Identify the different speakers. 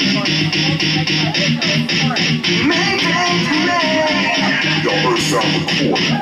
Speaker 1: Mayday to me. Y'all heard sound recording.